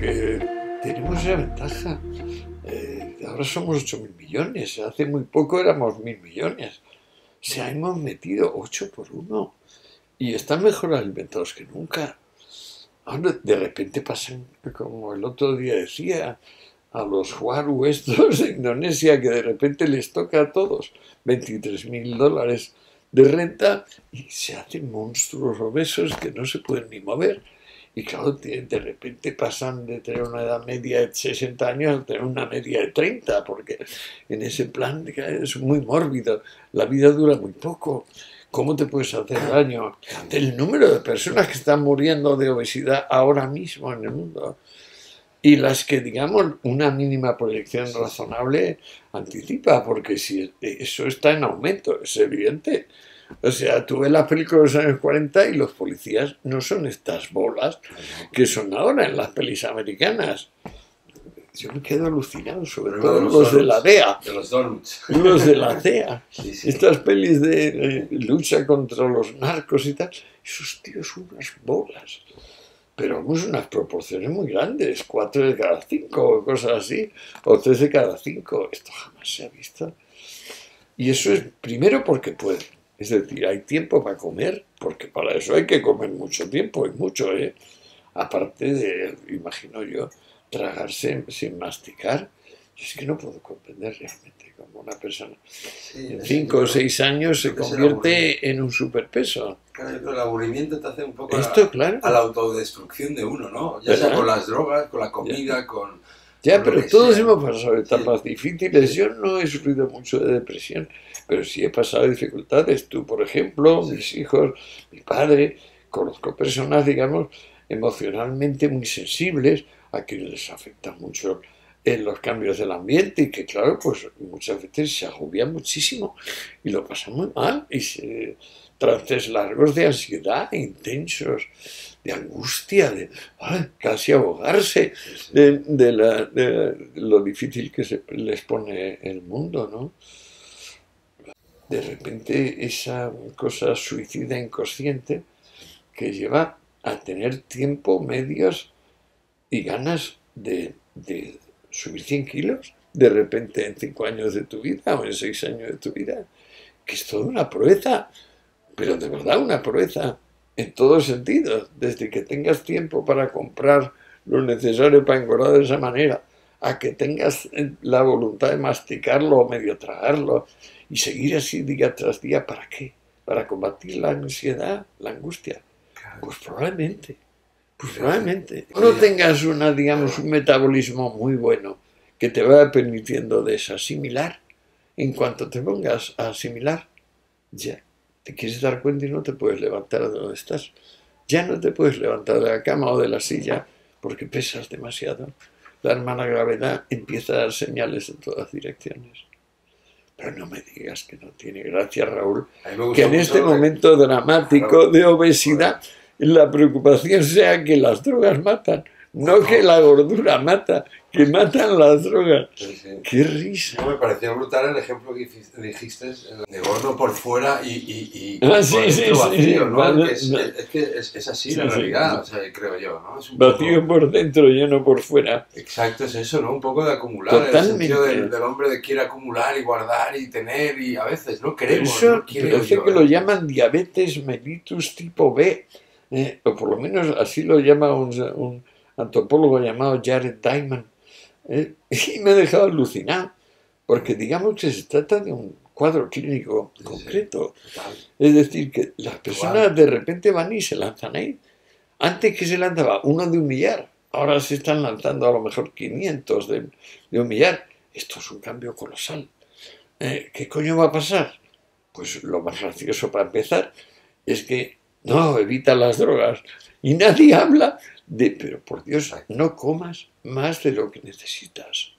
tenemos esa ventaja. Eh, ahora somos 8 mil millones, hace muy poco éramos mil millones. O sea, hemos metido 8 por 1 y están mejor alimentados que nunca. Ahora de repente pasan, como el otro día decía, a los Huaru estos de Indonesia, que de repente les toca a todos 23 mil dólares de renta y se hacen monstruos obesos que no se pueden ni mover. Y claro, de repente pasan de tener una edad media de 60 años a tener una media de 30, porque en ese plan es muy mórbido, la vida dura muy poco. ¿Cómo te puedes hacer daño? El número de personas que están muriendo de obesidad ahora mismo en el mundo y las que, digamos, una mínima proyección razonable anticipa, porque si eso está en aumento, es evidente. O sea, tú ves las películas de los años 40 y los policías no son estas bolas que son ahora en las pelis americanas. Yo me quedo alucinado, sobre todo los, de la DEA. De los donuts. Los de la DEA. Estas pelis de eh, lucha contra los narcos y tal. Esos tíos son unas bolas pero vamos unas proporciones muy grandes, cuatro de cada cinco, cosas así, o tres de cada cinco. Esto jamás se ha visto. Y eso es primero porque puede. Es decir, hay tiempo para comer, porque para eso hay que comer mucho tiempo, y mucho, ¿eh? Aparte de, imagino yo, tragarse sin masticar. Yo es que no puedo comprender realmente cómo una persona en cinco o seis años se convierte en un superpeso. Claro, el aburrimiento te hace un poco Esto, a, claro. a la autodestrucción de uno, ¿no? Ya sea con las drogas, con la comida, con... Ya, pero todos hemos pasado etapas difíciles. Yo no he sufrido mucho de depresión, pero sí he pasado dificultades. Tú, por ejemplo, mis hijos, mi padre, conozco personas, digamos, emocionalmente muy sensibles, a quienes les afecta mucho en los cambios del ambiente y que claro, pues muchas veces se agobian muchísimo y lo pasan muy mal y se, trances largos de ansiedad, intensos, de angustia, de casi ahogarse de, lo difícil que se les pone el mundo, ¿no? De repente esa cosa suicida inconsciente que lleva a tener tiempo, medios y ganas de, de subir 100 kilos de repente en 5 años de tu vida o en 6 años de tu vida, que es toda una proeza, pero de verdad una proeza en todos sentidos, desde que tengas tiempo para comprar lo necesario para engordar de esa manera, a que tengas la voluntad de masticarlo o medio tragarlo y seguir así día tras día, ¿para qué? Para combatir la ansiedad, la angustia. Pues probablemente. Pues probablemente no tengas una, digamos, un metabolismo muy bueno que te vaya permitiendo desasimilar. En cuanto te pongas a asimilar, ya te quieres dar cuenta y no te puedes levantar de donde estás. Ya no te puedes levantar de la cama o de la silla porque pesas demasiado. La hermana gravedad empieza a dar señales en todas direcciones. Pero no me digas que no tiene gracia, Raúl, que en este momento dramático de obesidad la preocupación sea que las drogas matan, no que la gordura mata, que matan las drogas. ¡Qué risa! me pareció brutal el ejemplo que dijiste de gordo por fuera y, y, y ah, sí, por sí, vacío, ¿no? es, que es, así la realidad, o sea, creo yo, ¿no? Es un vacío por dentro, lleno por fuera. Exacto, es eso, ¿no? Un poco de acumular, el sentido del, hombre de quiere acumular y guardar y tener y a veces no queremos. Eso no parece que lo llaman diabetes mellitus tipo B eh, o por lo menos así lo llama un, antropólogo llamado Jared Diamond, eh, y me ha dejado alucinado, porque digamos que se trata de un cuadro clínico concreto. es decir, que las personas de repente van y se lanzan ahí. Antes que se lanzaba uno de un millar, ahora se están lanzando a lo mejor 500 de, de un millar. Esto es un cambio colosal. Eh, ¿Qué coño va a pasar? Pues lo más gracioso para empezar es que no, evita las drogas. Y nadie habla de, pero por Dios, no comas más de lo que necesitas.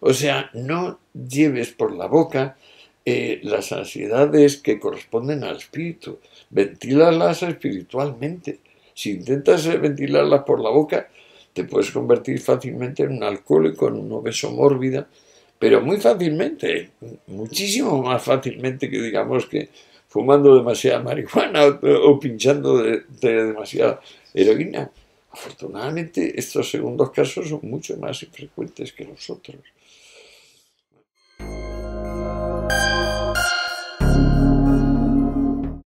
O sea, no lleves por la boca eh, las ansiedades que corresponden al espíritu. Ventílalas espiritualmente. Si intentas ventilarlas por la boca, te puedes convertir fácilmente en un alcohólico, en un obeso mórbida, pero muy fácilmente, muchísimo más fácilmente que digamos que fumando demasiada marihuana o, pinchando de, demasiada heroína. Afortunadamente, estos segundos casos son mucho más infrecuentes que los otros.